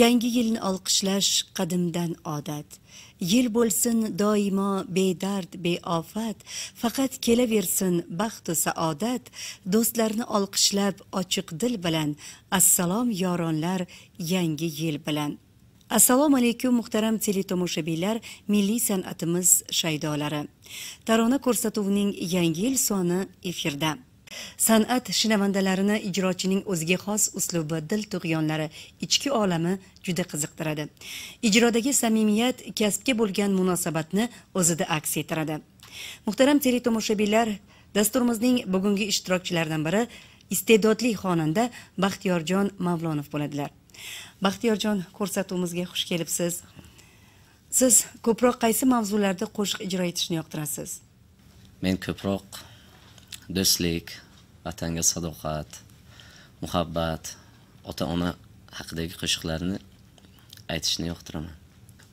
yangi yilni olqishlash qadimdan odat. Yil bo'lsin doimo bedard beofat. Faqat kelaversin baxtu saodat. Do'stlarni olqishlab ochiq dil bilan. Assalom yoronlar yangi yil bilan. Assalomu alaykum muhtaram teletomoshabinlar milliy san'atimiz shaydolari. Tarona ko'rsatuvining yangi yil soni efirda. San'at shinavandalarini ijrochining o'ziga xos uslubi dil tug'yonlari ichki olami juda qiziqtiradi. Ijrodagi samimiyat kasbga bo'lgan munosabatni o'zida aks ettiradi. Muhtaram teletomoshabinlar dasturimizning bugungi ishtirokchilaridan biri iste'dodli xonanda baxtiyorjon mavlonov bo'ladilar. Baxtiyorjon ko'rsatuvimizga xush kelibsiz. Siz ko'proq qaysi mavzularda qo'shiq ijro etishni yoqtirasiz? Men ko'proq do'stlik vatanga sadoqat muhabbat ota ona haqidagi qo'shiqlarni aytishni yoqtiraman.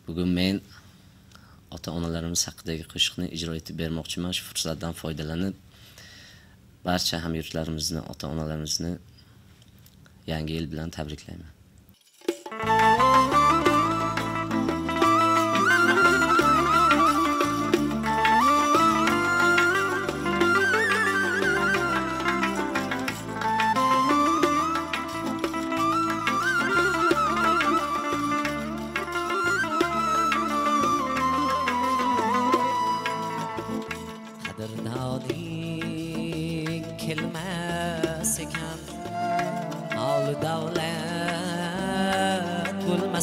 Bugun men ota onalarimiz haqidagi qo'shiqni ijro etib bermoqchiman. Shu fursatdan foydalanib barcha hamyurtlarimizni ota onalarimizni yangi yil bilan tabriklayman.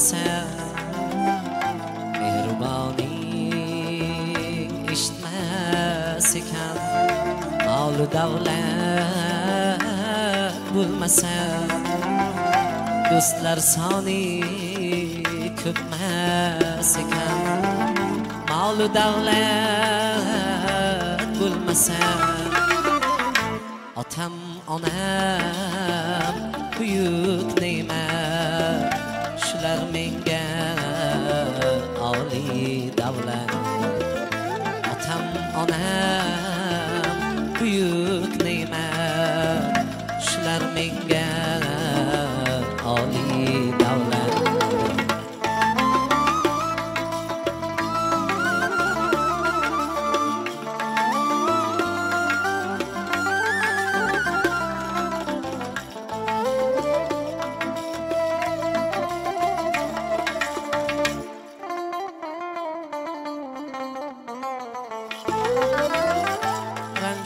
Davlat bo'lmasa mehriboning eshitmas ekan mol davlat bo'lmasa do'stlar soni ko'pmas ekan mol davlat bo'lmasa otam onam buyuk ne'mat shular menga oliy davlat otam onam buyuk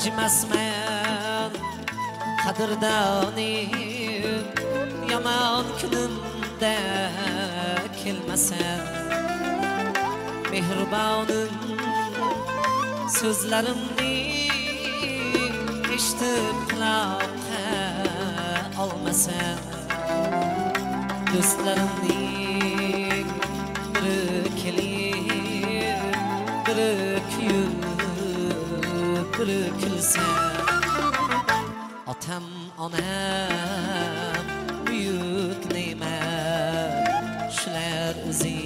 ranjimasman qadrdonim yomon kunimda kelmasa mehribonim so'zlarimni eshitib quloqqa olmasa do'stlarimning biri kelib biri kuyib biri kulsa otam onam buyuk ne'mat shular o'zi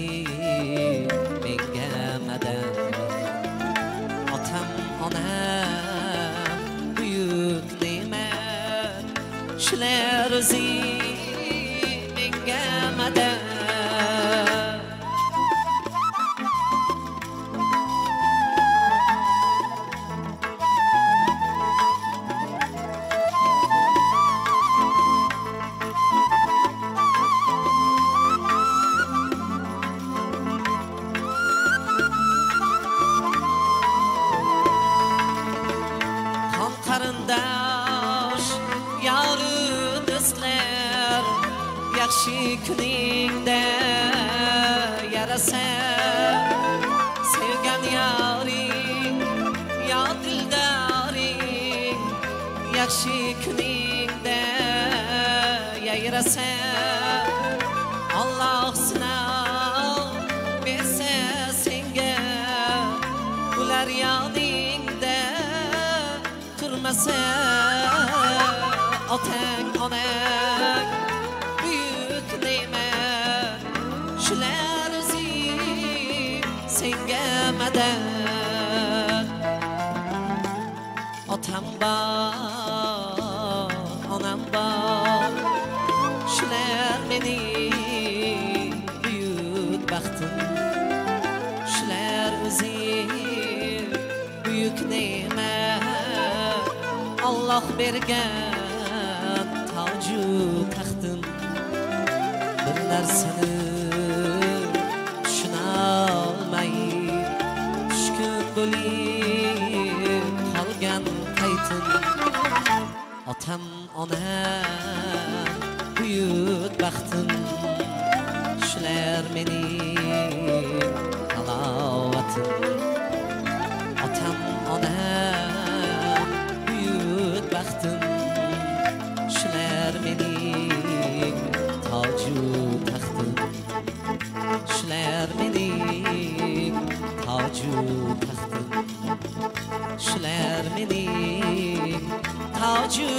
menga madad otam onam buyuk ne'mat shular o'zi menga yaxshi kuningda yarasa sevgan yoring yo dildoring yaxshi kuningda yayrasa Alloh sinov bersa senga ular yoningda turmasa otang onang Atam var, anam var Şüler beni büyük baktım Şüler özü büyük neyme Allah bergen tacı taktım Bir narsını bıraktın Şüler beni halavatın Otam onam büyük baktın. Şüler beni tacı taktın Şüler beni tacı taktın Şüler beni tacı